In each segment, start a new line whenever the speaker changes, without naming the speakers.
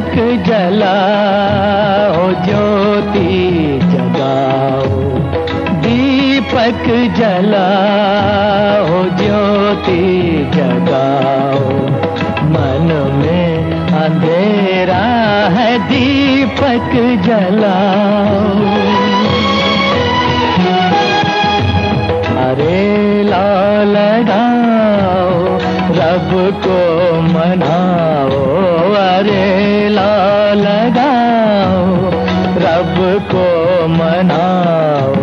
दीपक जलाओ ज्योति जगाओ। दीपक जलाओ ज्योति जगाओ। मन में अंधेरा है दीपक जलाओ रब को मनाओ।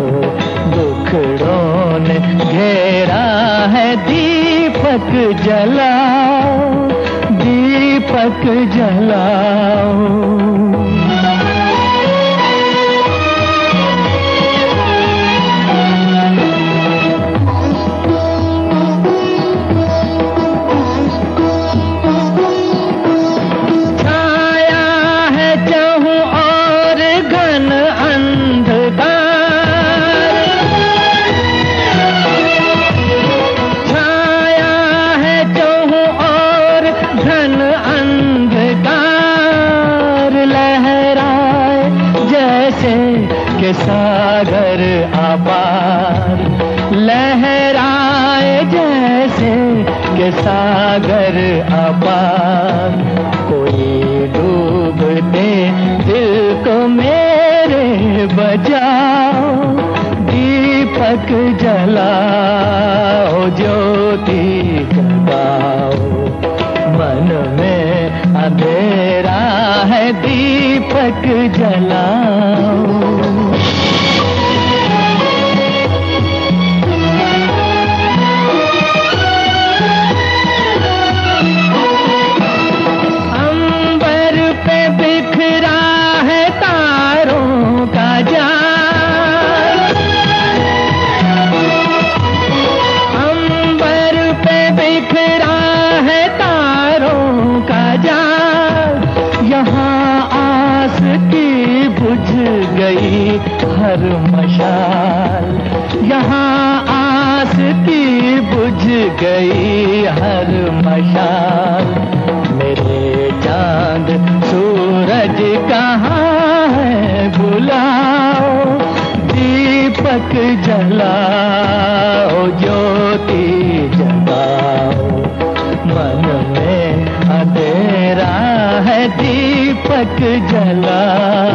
दुखड़ों ने घेरा है दीपक जलाओ दीपक जलाओ। सागर अपार। लहराए जैसे के सागर अपार। कोई डूबते दिल को मेरे बजाओ दीपक जलाओ, ज्योति जगाओ। मन में अंधेरा है, दीपक जलाओ। गई हर मशाल। यहाँ आस की बुझ गई हर मशाल। मेरे चाँद सूरज कहाँ है बुलाओ, दीपक जलाओ, ज्योति जगाओ। मन में अंधेरा है, दीपक जलाओ।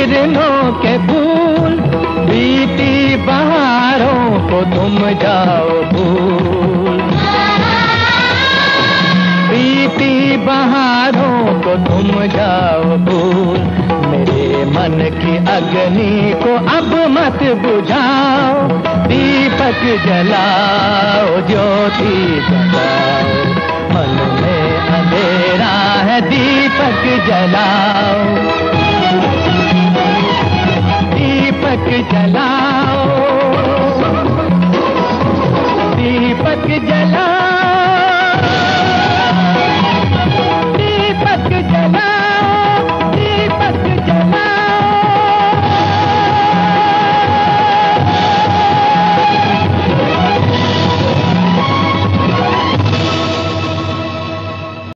किरणों के फूल, बीती बहारों को तुम जाओ भूल। बीती बहारों को तुम जाओ भूल। मेरे मन की अग्नि को अब मत बुझाओ, दीपक जलाओ, ज्योति जलाओ। मन में अंधेरा है, दीपक जलाओ। दीपक जला